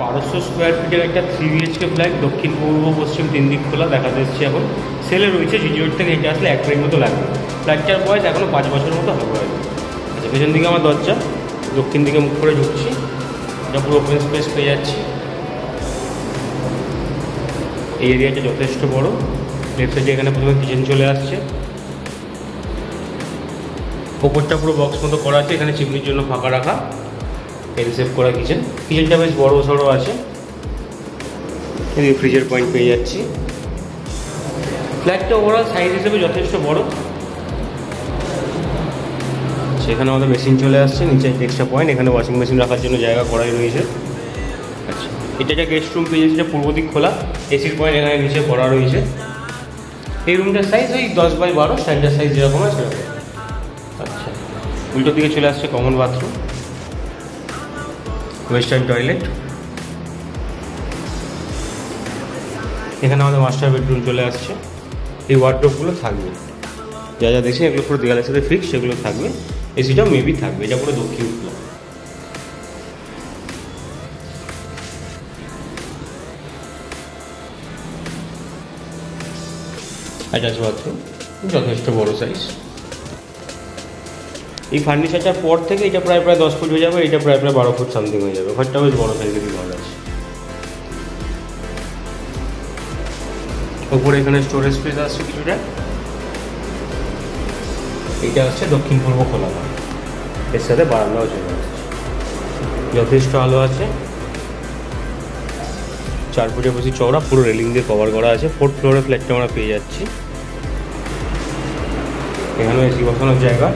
বারোশো স্কোয়ার ফিটের একটা থ্রি বিএচকে ফ্ল্যাট দক্ষিণ, পূর্ব, পশ্চিম, তিন দিক খোলা দেখা যাচ্ছে এখন। সেলে রয়েছে জিজিওর থেকে হেঁটে আসলে এক মিনিট মতো লাগবে। ফ্ল্যাটটার বয়স এখনও পাঁচ বছরের মতো হবে। আচ্ছা পেছন দিকে আমার দরজা। দক্ষিণ দিকে মুখ করে ঢুকছি। এটা পুরো ওপেন স্পেস পেয়ে যাচ্ছি। এই এরিয়াটা যথেষ্ট বড়। লেফট সাইডে এখানে প্রথমে কিচেন চলে আসছে। ওপরটা পুরো বক্স মতো করা আছে। এখানে চিমনির জন্য ফাঁকা রাখা। সেভ করা কিচেন কিচেনটা বেশ বড় সড়ো আছে। ফ্রিজের পয়েন্ট পেয়ে যাচ্ছি। ফ্ল্যাটটা ওভারঅল সাইজ হিসেবে যথেষ্ট বড়। সেখানে আমাদের মেশিন চলে আসছে, নিচে এক্সট্রা পয়েন্ট এখানে ওয়াশিং মেশিন রাখার জন্য জায়গা করাই রয়েছে। আচ্ছা। এটা একটা গেস্ট রুম পেয়ে যাচ্ছে পূর্ব দিক খোলা। এসির পয়েন্ট এখানে নিচে করা রয়েছে। এই রুমটার সাইজ ওই দশ বাই বারো স্ট্যান্ডার্ড সাইজ যেরকম আছে। আচ্ছা। উল্টো দিকে চলে আসছে কমন বাথরুম ওয়েস্টার্ন টয়লেট। এখানে আমাদের মাস্টার বেডরুম চলে আসছে। এই ওয়ার্ড্রপগুলো থাকবে। যা যা দেখছেন এগুলো পুরো দেওয়ালের সাথে ফিক্স সেগুলো থাকবে। এসিটাও মেবি থাকবে, এটা পুরো দক্ষিণ খোলা অ্যাটাচ বাথরুম যথেষ্ট বড় সাইজ এই ফার্নিচারটার পর থেকে এটা প্রায় প্রায় দশ ফুট হয়ে যাবে, এটা প্রায় প্রায় বারো ফুট সামথিং হয়ে যাবে। ঘরটা বেশ বড় সাইজেরই ঘর আছে। ওপরে এখানে স্টোরেজ স্পেস আসছে কিছুটা। এটা হচ্ছে দক্ষিণ পূর্ব খোলা ঘর। এর সাথে বারান্দাও চলে যথেষ্ট আলো আছে। চার ফুটে বসি চওড়া, পুরো রেলিং দিয়ে কভার করা আছে। ফোর্থ ফ্লোরে ফ্ল্যাটটা আমরা পেয়ে যাচ্ছি। এখানেও এসি বসানোর জায়গা।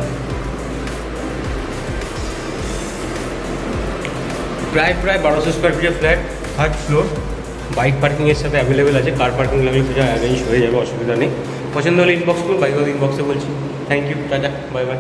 প্রায় প্রায় বারোশো স্কোয়ার ফিটের ফ্ল্যাট থার্ড ফ্লোর বাইক পার্কিংয়ের সাথে অ্যাভেলেবেল আছে কার পার্কিং আমি সেটা অ্যারেঞ্জ হয়ে যাবে, অসুবিধা নেই। পছন্দ হলে ইনবক্স করুন বাইক ইনবক্সে বলছি। Thank you tata bye by